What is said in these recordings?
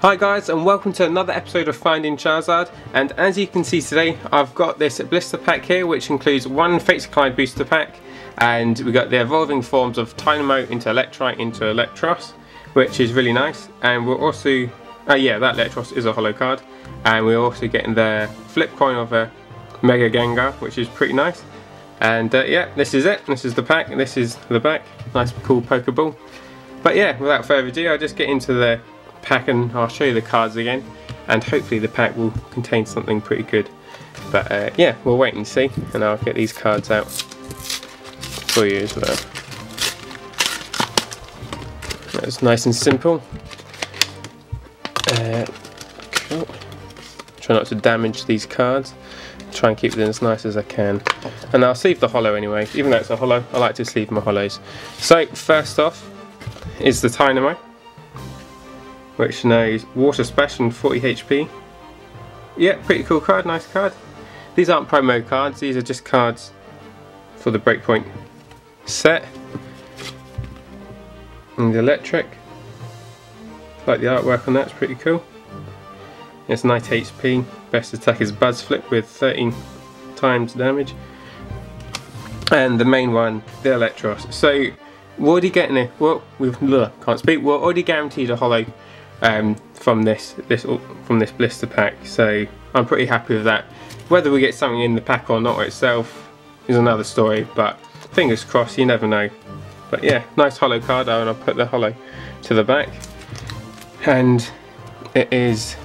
Hi guys and welcome to another episode of Finding Charizard. And as you can see today I've got this blister pack here which includes one Fates Collide booster pack and we got the evolving forms of Tynamo into Eelektrik into Eelektross which is really nice. And we're also, oh yeah that Eelektross is a holo card. And we're also getting the flip coin of a Mega Gengar which is pretty nice. And uh, yeah this is it, this is the pack, this is the back, nice cool Pokeball. But yeah without further ado I'll just get into the pack and I'll show you the cards again and hopefully the pack will contain something pretty good. But uh, yeah we'll wait and see and I'll get these cards out for you as well. That's nice and simple. Uh, cool. try not to damage these cards. Try and keep them as nice as I can. And I'll sleeve the holo anyway even though it's a holo. I like to sleeve my holos. So first off is the Tynamo which knows Water Splash and 40 HP. Yeah, pretty cool card, nice card. These aren't promo cards, these are just cards for the Breakpoint set. And the Eelektrik. Like the artwork on that's pretty cool. It's 90 HP, best attack is Buzz Flip with 13 times damage. And the main one, the Eelektross. So we're already getting it, well, ugh, can't speak, we're already guaranteed a holo um, from this this from this blister pack. So I'm pretty happy with that. Whether we get something in the pack or not itself is another story but fingers crossed you never know. But yeah nice holo card and I'll put the holo to the back. And it is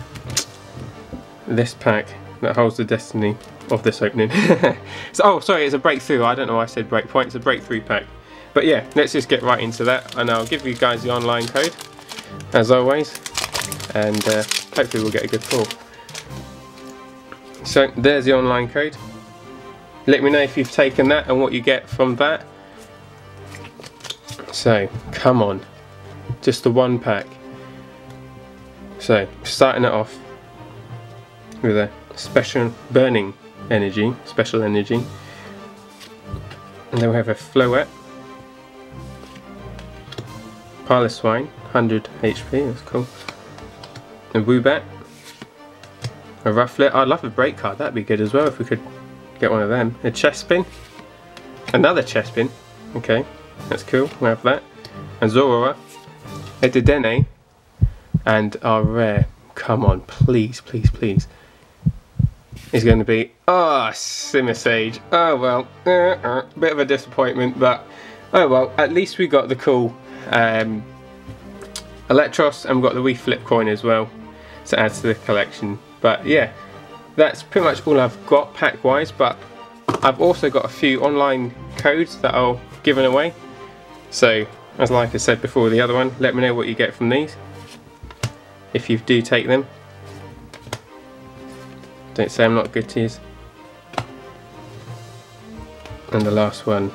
this pack that holds the destiny of this opening. So, oh sorry it's a breakthrough. I don't know why I said breakpoint it's a breakthrough pack. But yeah let's just get right into that and I'll give you guys the online code as always and uh, hopefully we'll get a good pull. So there's the online code. Let me know if you've taken that and what you get from that. So come on, just the one pack. So starting it off with a special burning energy, special energy. And then we have a Floette, Piloswine, 100 HP, that's cool. A Woobat. A Rufflet. I'd love a break card, that'd be good as well if we could get one of them. A Chespin. Another Chespin. Okay, that's cool, we have that. A Zorua. A Dedenne. And our rare. Come on, please, please, please. Is going to be, oh, Simisage. Oh well, uh, uh, bit of a disappointment, but oh well, at least we got the cool um, Eelektross and we've got the wee flip coin as well to add to the collection. But yeah, that's pretty much all I've got pack wise, but I've also got a few online codes that I'll give away. So as like I said before the other one, let me know what you get from these. If you do take them. Don't say I'm not good to use. And the last one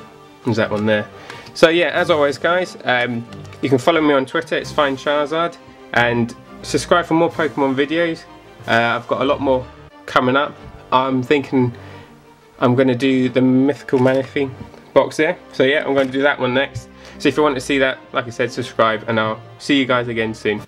is that one there. So yeah, as always guys, um, you can follow me on Twitter, it's Find Charizard, and subscribe for more Pokemon videos. Uh, I've got a lot more coming up. I'm thinking I'm going to do the Mythical Manaphy box there. So yeah, I'm going to do that one next. So if you want to see that, like I said, subscribe, and I'll see you guys again soon.